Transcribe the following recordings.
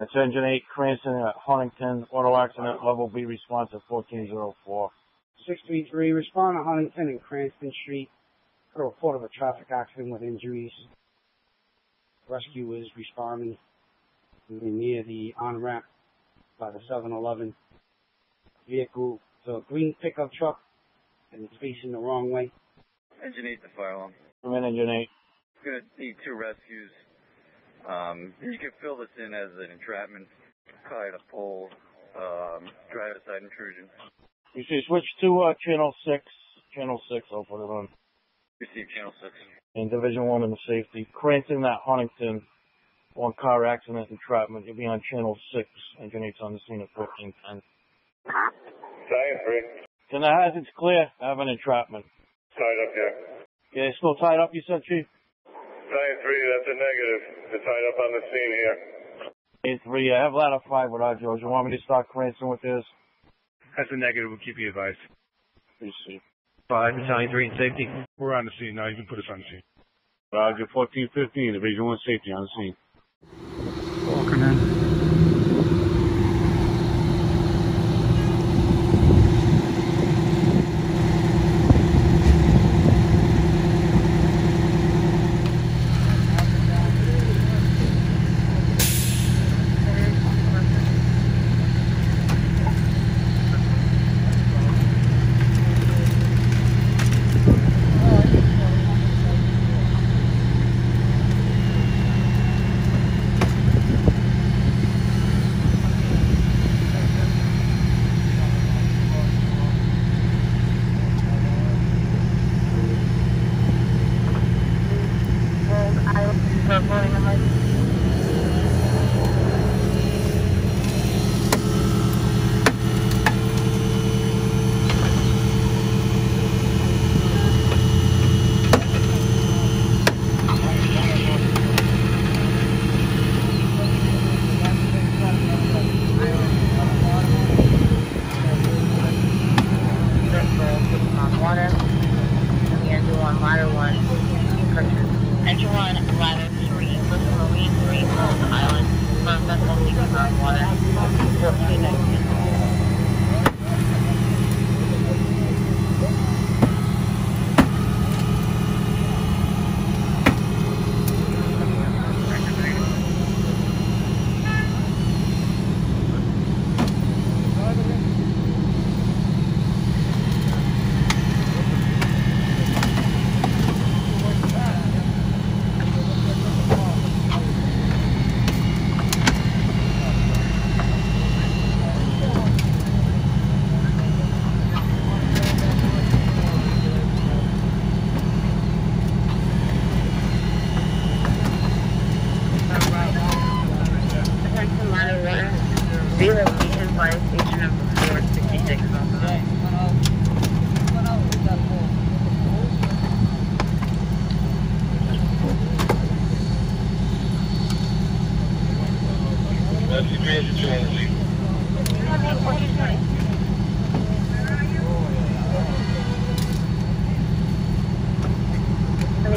That's engine 8, Cranston at Huntington, auto accident, level B response at 1404. 633, respond to Huntington and Cranston Street. Got a report of a traffic accident with injuries. Rescue is responding near the on-ramp by the 7-Eleven. Vehicle, it's a green pickup truck, and it's facing the wrong way. Engine 8 the fire alarm. I'm in engine 8. Gonna need two rescues. Um, you can fill this in as an entrapment, tie a pole, um, driver side intrusion. You see, switch to uh, channel 6. Channel 6, I'll put it on. Receive channel 6. In Division 1 in the safety. Cranston at Huntington, one car accident, entrapment. You'll be on channel 6. Engine 8's on the scene at 1410. Giant 3. Can the hazards clear? I have an entrapment. Tied up here. Yeah, still tied up, you said, Chief? Giant 3, that's a negative. They're tied up on the scene here. Eight three. I have ladder five with our George. You want me to start Cranston with this? That's a negative. We'll keep you advised. Please see. Five, Battalion 3 in safety. We're on the scene now. You can put us on the scene. Roger, 1415, Division 1 safety on the scene.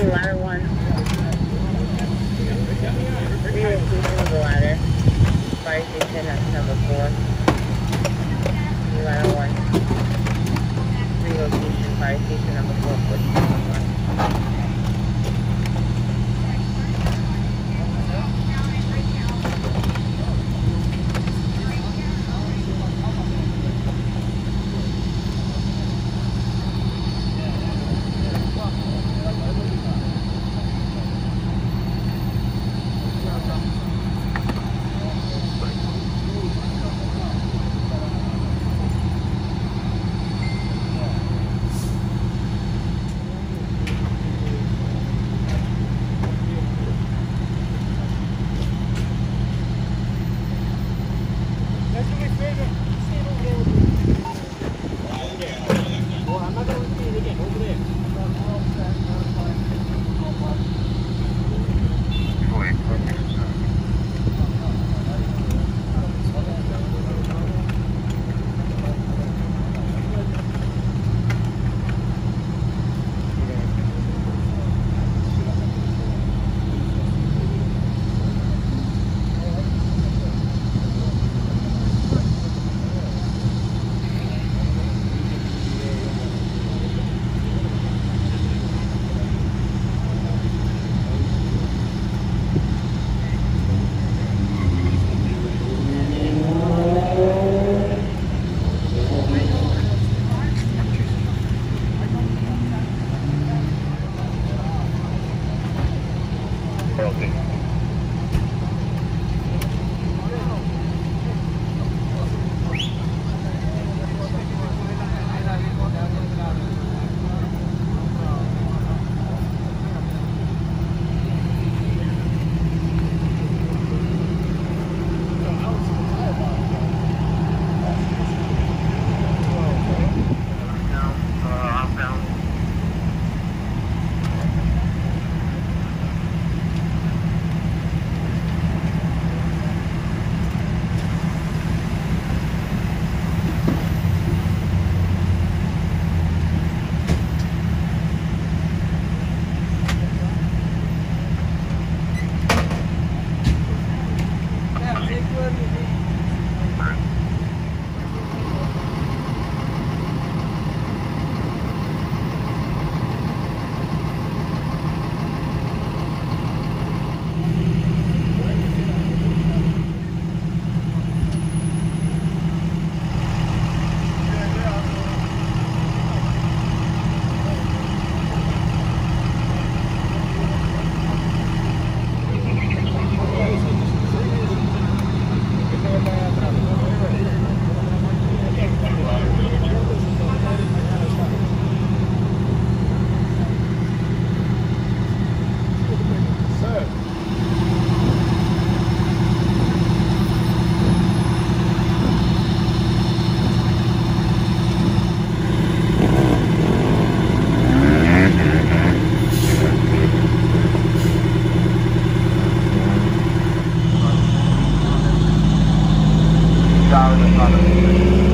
I building. Solid, solid.